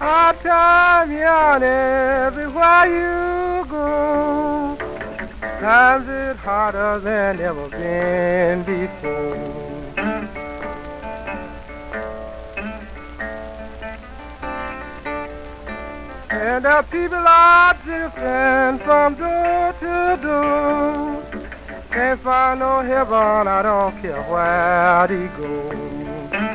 hard time here everywhere you go. Times it harder than ever been before. And the people are drifting from door to door. Can't find no heaven, I don't care where they go.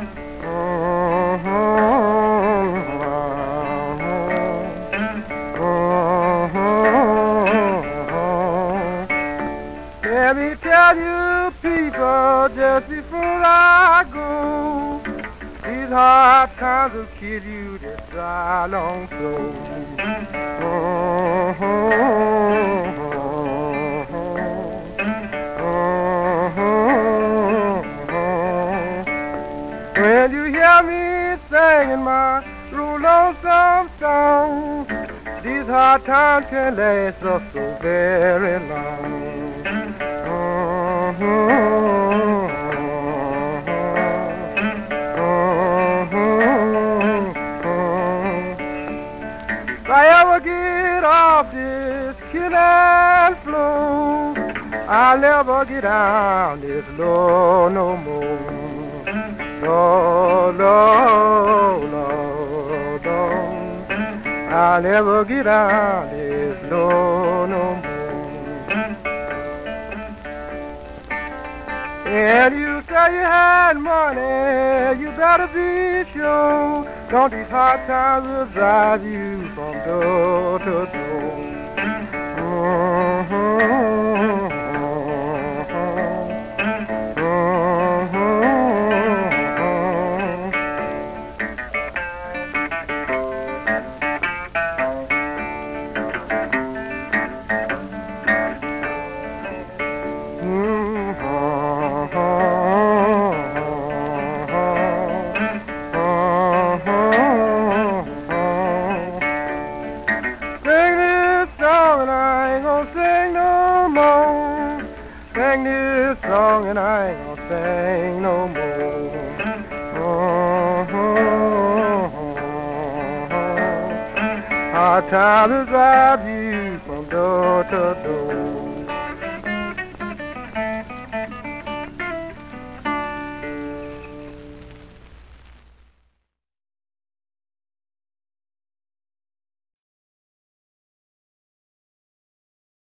Tell you people just before I go These hard times will kill you this dry long flow When you hear me singing my real lonesome song? These hard times can last us so very long if I ever get off this killing floor, I'll never get down this low no more. No, no, no, no. I'll never get down this low And you say you had money, you better be sure. Don't these hard times will drive you from door to door. Sing this song and I ain't gonna sing no more. Oh, oh, oh, Hard time to drive you from door to door.